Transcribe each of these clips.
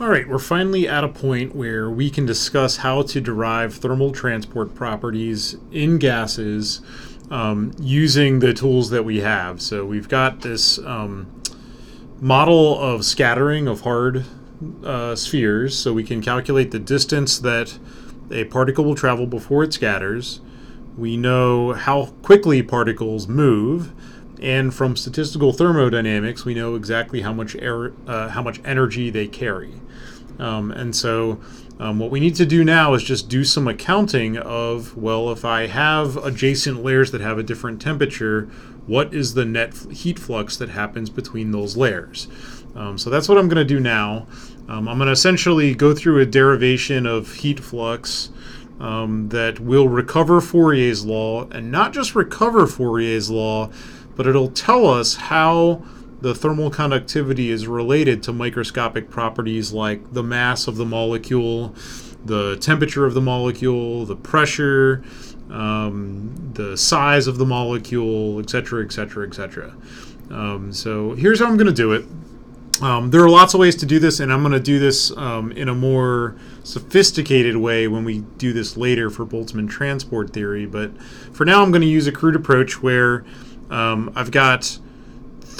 All right, we're finally at a point where we can discuss how to derive thermal transport properties in gases um, using the tools that we have. So we've got this um, model of scattering of hard uh, spheres, so we can calculate the distance that a particle will travel before it scatters. We know how quickly particles move, and from statistical thermodynamics, we know exactly how much air, uh, how much energy they carry. Um, and so, um, what we need to do now is just do some accounting of well, if I have adjacent layers that have a different temperature, what is the net heat flux that happens between those layers? Um, so that's what I'm going to do now. Um, I'm going to essentially go through a derivation of heat flux. Um, that will recover Fourier's law, and not just recover Fourier's law, but it'll tell us how the thermal conductivity is related to microscopic properties like the mass of the molecule, the temperature of the molecule, the pressure, um, the size of the molecule, etc., etc., etc. So here's how I'm going to do it. Um, there are lots of ways to do this, and I'm going to do this um, in a more sophisticated way when we do this later for Boltzmann transport theory. But for now, I'm going to use a crude approach where um, I've got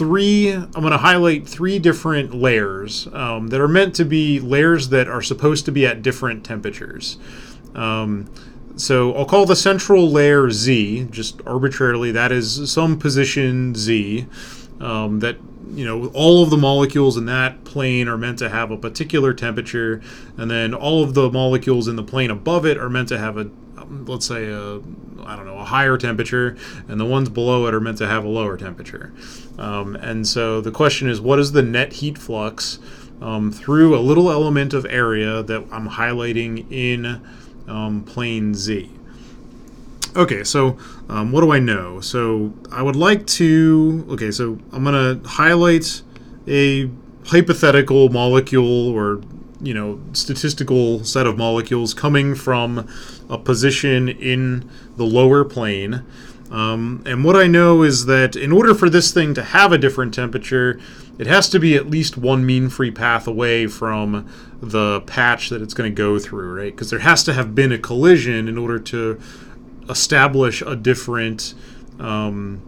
three, I'm going to highlight three different layers um, that are meant to be layers that are supposed to be at different temperatures. Um, so I'll call the central layer Z, just arbitrarily, that is some position Z. Um, that you know all of the molecules in that plane are meant to have a particular temperature and then all of the molecules in the plane above it are meant to have a let's say a I don't know a higher temperature, and the ones below it are meant to have a lower temperature. Um, and so the question is, what is the net heat flux um, through a little element of area that I'm highlighting in um, plane Z? Okay, so um, what do I know? So I would like to. Okay, so I'm going to highlight a hypothetical molecule or you know statistical set of molecules coming from a position in the lower plane. Um, and what I know is that in order for this thing to have a different temperature, it has to be at least one mean free path away from the patch that it's going to go through, right? Because there has to have been a collision in order to establish a different um,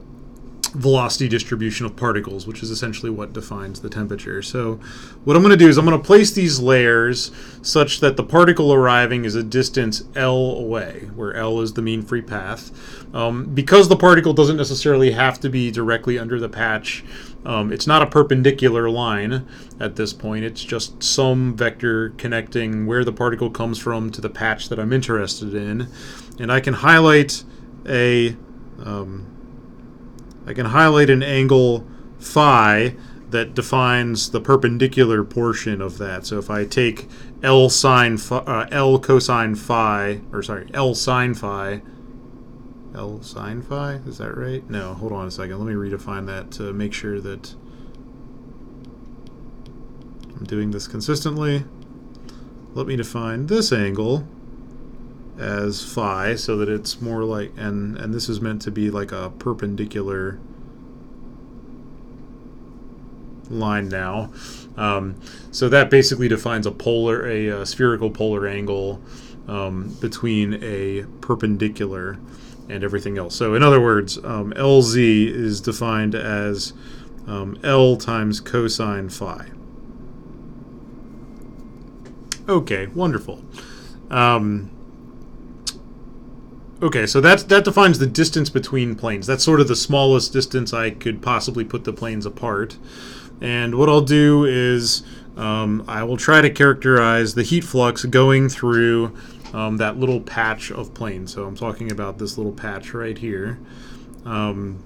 velocity distribution of particles, which is essentially what defines the temperature. So what I'm going to do is I'm going to place these layers such that the particle arriving is a distance L away, where L is the mean free path. Um, because the particle doesn't necessarily have to be directly under the patch, um, it's not a perpendicular line at this point. It's just some vector connecting where the particle comes from to the patch that I'm interested in. And I can highlight a... Um, I can highlight an angle phi that defines the perpendicular portion of that. So if I take L sine phi, uh, L cosine phi, or sorry, L sine phi, L sine phi, is that right? No, hold on a second. Let me redefine that to make sure that I'm doing this consistently. Let me define this angle as phi so that it's more like and and this is meant to be like a perpendicular line now um, so that basically defines a polar a, a spherical polar angle um, between a perpendicular and everything else so in other words um, LZ is defined as um, L times cosine phi okay wonderful um, Okay, so that that defines the distance between planes. That's sort of the smallest distance I could possibly put the planes apart. And what I'll do is um, I will try to characterize the heat flux going through um, that little patch of plane. So I'm talking about this little patch right here. Um,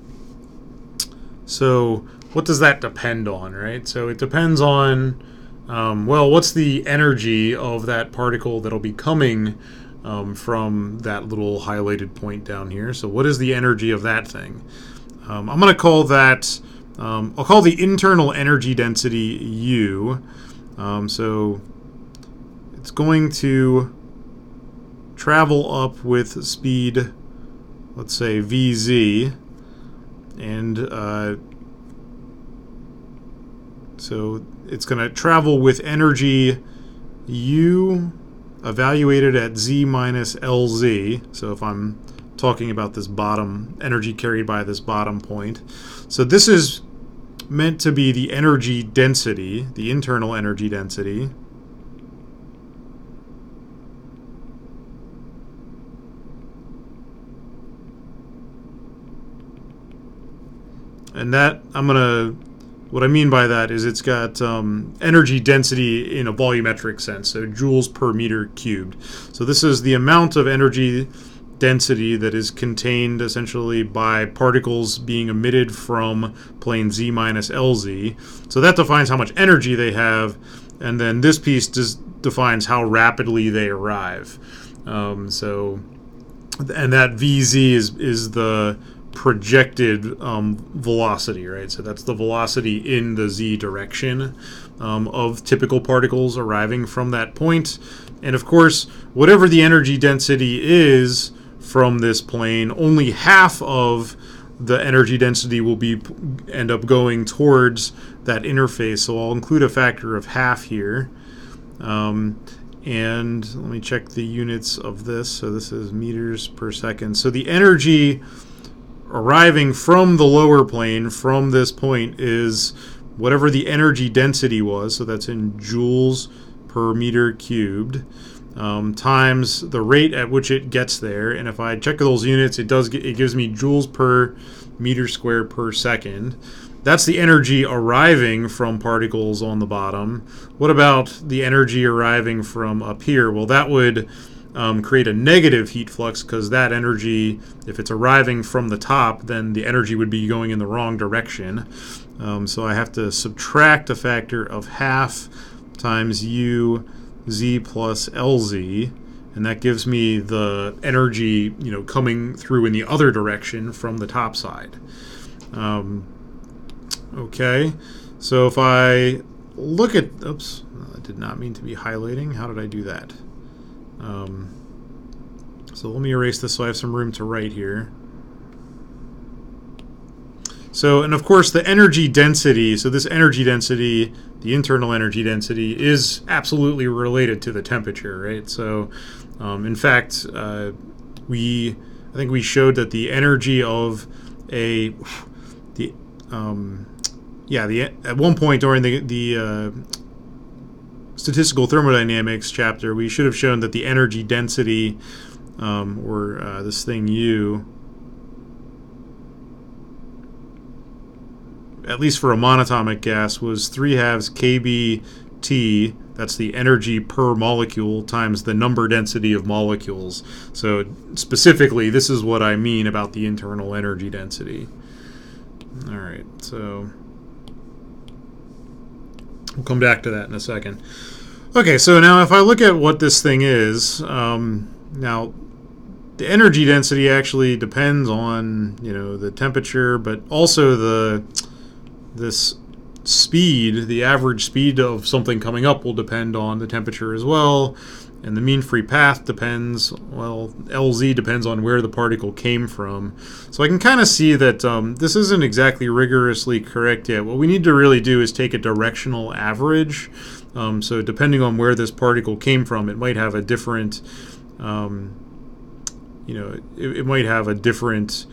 so what does that depend on, right? So it depends on, um, well, what's the energy of that particle that'll be coming um, from that little highlighted point down here. So what is the energy of that thing? Um, I'm going to call that, um, I'll call the internal energy density U. So it's going to travel up with speed, let's say Vz, and uh, so it's going to travel with energy U evaluated at Z minus LZ. So if I'm talking about this bottom energy carried by this bottom point. So this is meant to be the energy density, the internal energy density. And that, I'm to what I mean by that is it's got um, energy density in a volumetric sense, so joules per meter cubed. So this is the amount of energy density that is contained essentially by particles being emitted from plane z minus lz. So that defines how much energy they have, and then this piece does defines how rapidly they arrive. Um, so, and that vz is is the projected um, velocity, right? So that's the velocity in the z direction um, of typical particles arriving from that point. And of course, whatever the energy density is from this plane, only half of the energy density will be end up going towards that interface. So I'll include a factor of half here. Um, and let me check the units of this. So this is meters per second. So the energy arriving from the lower plane from this point is whatever the energy density was, so that's in joules per meter cubed, um, times the rate at which it gets there. And if I check those units, it does get, it gives me joules per meter square per second. That's the energy arriving from particles on the bottom. What about the energy arriving from up here? Well, that would um, create a negative heat flux because that energy, if it's arriving from the top, then the energy would be going in the wrong direction. Um, so I have to subtract a factor of half times u z plus lz, and that gives me the energy, you know, coming through in the other direction from the top side. Um, okay, so if I look at, oops, I did not mean to be highlighting. How did I do that? Um, so let me erase this so I have some room to write here. So, and of course the energy density, so this energy density, the internal energy density, is absolutely related to the temperature, right? So, um, in fact, uh, we, I think we showed that the energy of a, the, um, yeah, the at one point during the the uh, statistical thermodynamics chapter, we should have shown that the energy density, um, or uh, this thing U, at least for a monatomic gas, was 3 halves kBT. That's the energy per molecule times the number density of molecules. So specifically, this is what I mean about the internal energy density. All right, so we'll come back to that in a second. Okay, so now if I look at what this thing is, um, now the energy density actually depends on you know the temperature, but also the this speed, the average speed of something coming up will depend on the temperature as well. And the mean free path depends, well, LZ depends on where the particle came from. So I can kind of see that um, this isn't exactly rigorously correct yet. What we need to really do is take a directional average um, so depending on where this particle came from, it might have a different, um, you know, it, it, might have a different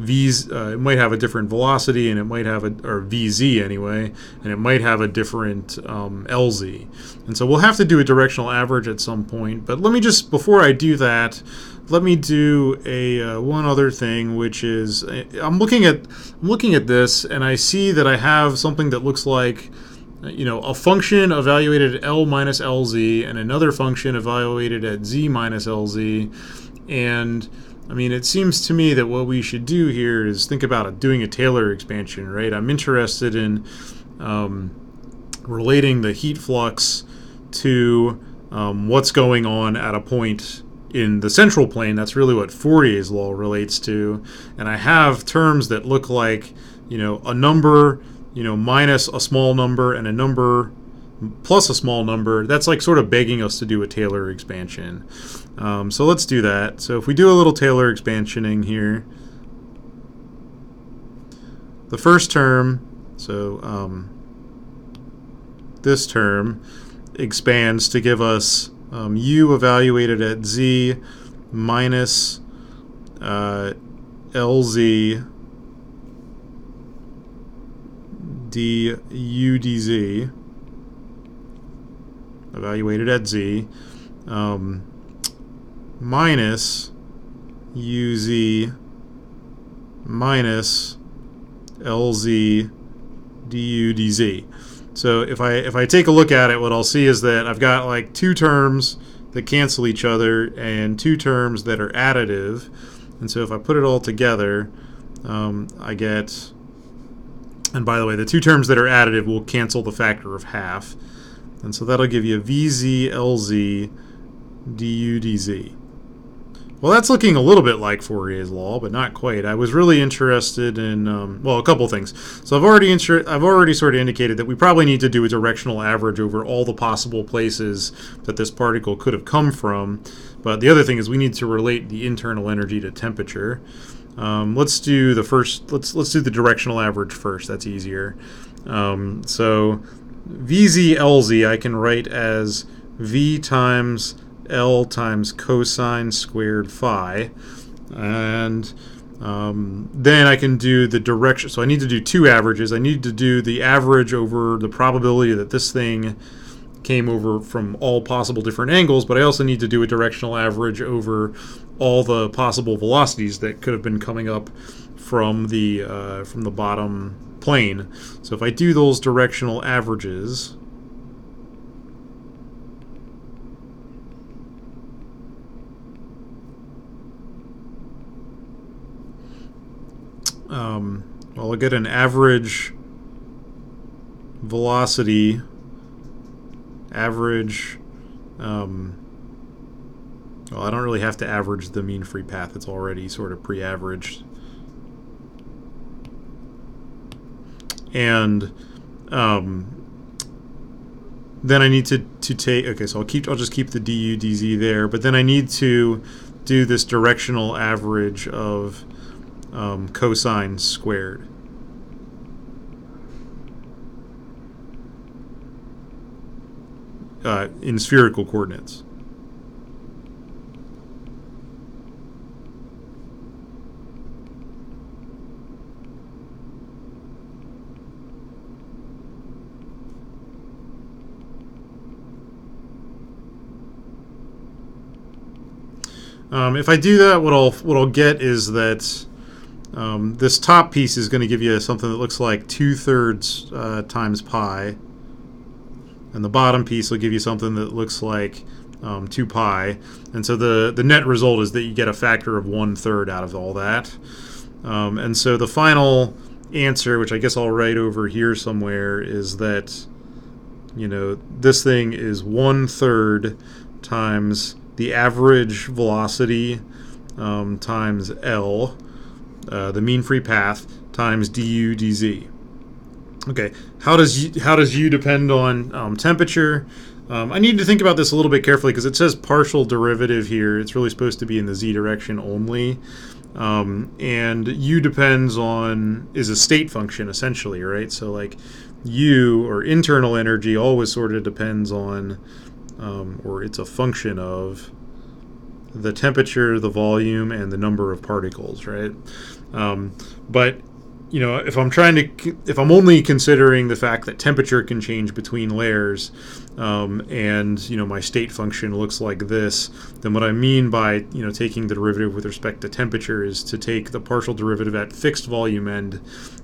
V's, uh, it might have a different velocity, and it might have a or VZ anyway, and it might have a different um, LZ. And so we'll have to do a directional average at some point. But let me just before I do that, let me do a uh, one other thing, which is uh, I'm looking at I'm looking at this, and I see that I have something that looks like you know, a function evaluated at L minus LZ and another function evaluated at Z minus LZ. And I mean, it seems to me that what we should do here is think about doing a Taylor expansion, right? I'm interested in um, relating the heat flux to um, what's going on at a point in the central plane. That's really what Fourier's law relates to. And I have terms that look like, you know, a number you know, minus a small number and a number plus a small number, that's like sort of begging us to do a Taylor expansion. Um, so let's do that. So if we do a little Taylor expansioning here, the first term, so um, this term, expands to give us um, u evaluated at z minus uh, lz du dz evaluated at z um, minus uz minus lz du dz. So if I if I take a look at it, what I'll see is that I've got like two terms that cancel each other and two terms that are additive. And so if I put it all together, um, I get, and by the way, the two terms that are additive will cancel the factor of half. And so that'll give you VZ, LZ, DU, DZ. Well, that's looking a little bit like Fourier's law, but not quite. I was really interested in um, well, a couple things. So I've already I've already sort of indicated that we probably need to do a directional average over all the possible places that this particle could have come from. But the other thing is we need to relate the internal energy to temperature. Um, let's do the first. Let's let's do the directional average first. That's easier. Um, so VZLZ I can write as V times L times cosine squared phi. And um, then I can do the direction. So I need to do two averages. I need to do the average over the probability that this thing came over from all possible different angles, but I also need to do a directional average over all the possible velocities that could have been coming up from the uh, from the bottom plane. So if I do those directional averages, um, well, I'll get an average velocity, average, um, well, I don't really have to average the mean free path. It's already sort of pre-averaged. And um, then I need to, to take, okay, so I'll keep, I'll just keep the du dz there, but then I need to do this directional average of um, cosine squared. Uh, in spherical coordinates. Um, if I do that, what I'll what I'll get is that um, this top piece is going to give you something that looks like two-thirds uh, times pi. And the bottom piece will give you something that looks like um, 2 pi. And so the, the net result is that you get a factor of one-third out of all that. Um, and so the final answer, which I guess I'll write over here somewhere, is that, you know, this thing is one-third times the average velocity um, times L, uh, the mean free path times du dz. Okay, how does u, how does u depend on um, temperature? Um, I need to think about this a little bit carefully because it says partial derivative here. It's really supposed to be in the z direction only. Um, and u depends on is a state function essentially, right? So like u or internal energy always sort of depends on, um, or it's a function of the temperature, the volume, and the number of particles, right? Um, but you know, if I'm trying to, if I'm only considering the fact that temperature can change between layers, um, and you know my state function looks like this, then what I mean by you know taking the derivative with respect to temperature is to take the partial derivative at fixed volume and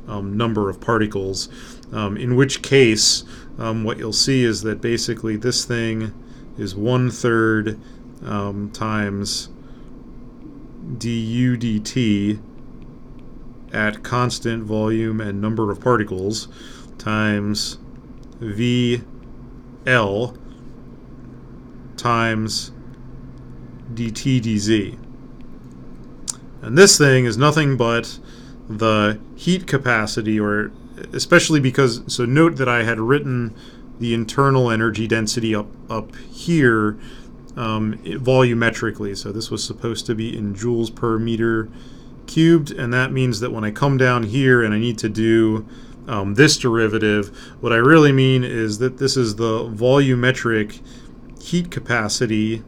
um, number of particles. Um, in which case, um, what you'll see is that basically this thing is one third um, times du dt at constant volume and number of particles times VL times dt dz. And this thing is nothing but the heat capacity, or especially because, so note that I had written the internal energy density up, up here um, volumetrically. So this was supposed to be in joules per meter cubed, and that means that when I come down here and I need to do um, this derivative. What I really mean is that this is the volumetric heat capacity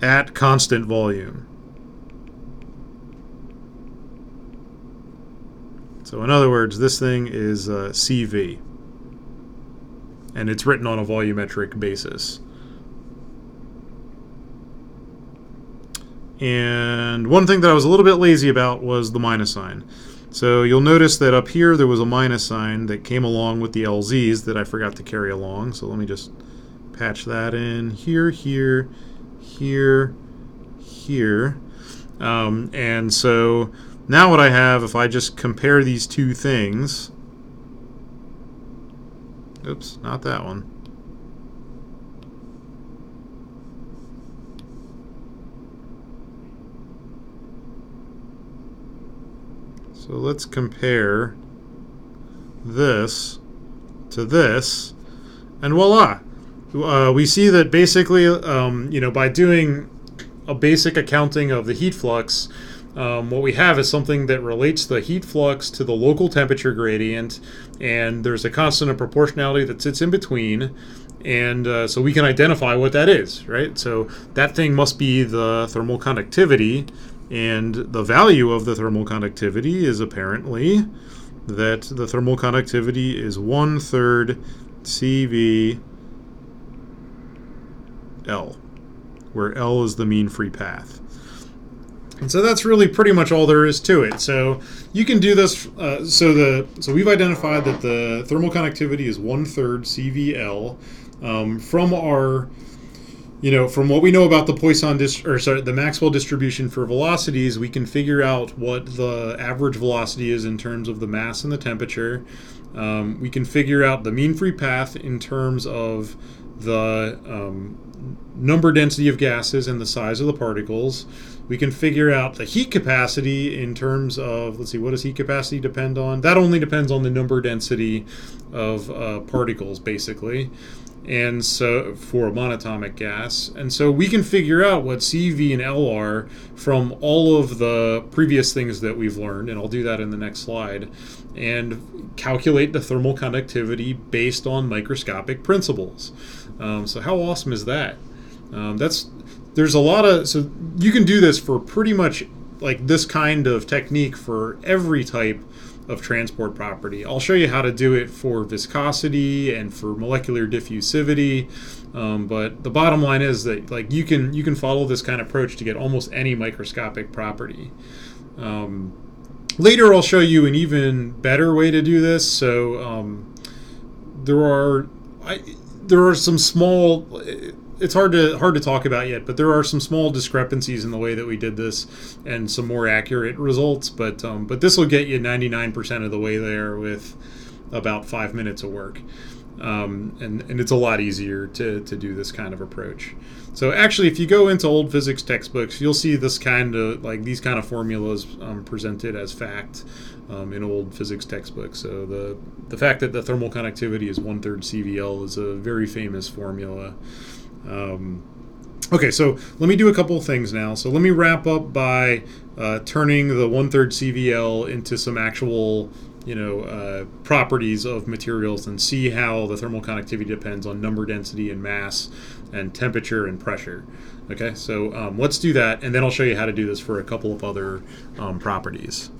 at constant volume. So in other words, this thing is uh, CV, and it's written on a volumetric basis. And one thing that I was a little bit lazy about was the minus sign. So you'll notice that up here there was a minus sign that came along with the LZs that I forgot to carry along. So let me just patch that in here, here, here, here. Um, and so now what I have, if I just compare these two things, oops, not that one. So let's compare this to this, and voila! Uh, we see that basically, um, you know, by doing a basic accounting of the heat flux, um, what we have is something that relates the heat flux to the local temperature gradient, and there's a constant of proportionality that sits in between, and uh, so we can identify what that is, right? So that thing must be the thermal conductivity, and the value of the thermal conductivity is apparently that the thermal conductivity is one third CV L, where L is the mean free path. And so that's really pretty much all there is to it. So you can do this. Uh, so the so we've identified that the thermal conductivity is one third CVL um, from our you know, from what we know about the Poisson dis- or sorry, the Maxwell distribution for velocities, we can figure out what the average velocity is in terms of the mass and the temperature. Um, we can figure out the mean free path in terms of the um, number density of gases and the size of the particles. We can figure out the heat capacity in terms of, let's see, what does heat capacity depend on? That only depends on the number density of uh, particles, basically and so for a monatomic gas. And so we can figure out what CV and L are from all of the previous things that we've learned, and I'll do that in the next slide, and calculate the thermal conductivity based on microscopic principles. Um, so how awesome is that? Um, that's there's a lot of so you can do this for pretty much like this kind of technique for every type of transport property. I'll show you how to do it for viscosity and for molecular diffusivity. Um, but the bottom line is that like you can you can follow this kind of approach to get almost any microscopic property. Um, later, I'll show you an even better way to do this. So um, there are I, there are some small it's hard to hard to talk about yet, but there are some small discrepancies in the way that we did this, and some more accurate results. But um, but this will get you 99% of the way there with about five minutes of work, um, and and it's a lot easier to to do this kind of approach. So actually, if you go into old physics textbooks, you'll see this kind of like these kind of formulas um, presented as fact. Um, in old physics textbooks. So the the fact that the thermal conductivity is one third CVL is a very famous formula. Um, okay, so let me do a couple of things now. So let me wrap up by uh, turning the one third CVL into some actual you know uh, properties of materials and see how the thermal conductivity depends on number density and mass and temperature and pressure okay so um, let's do that and then i'll show you how to do this for a couple of other um, properties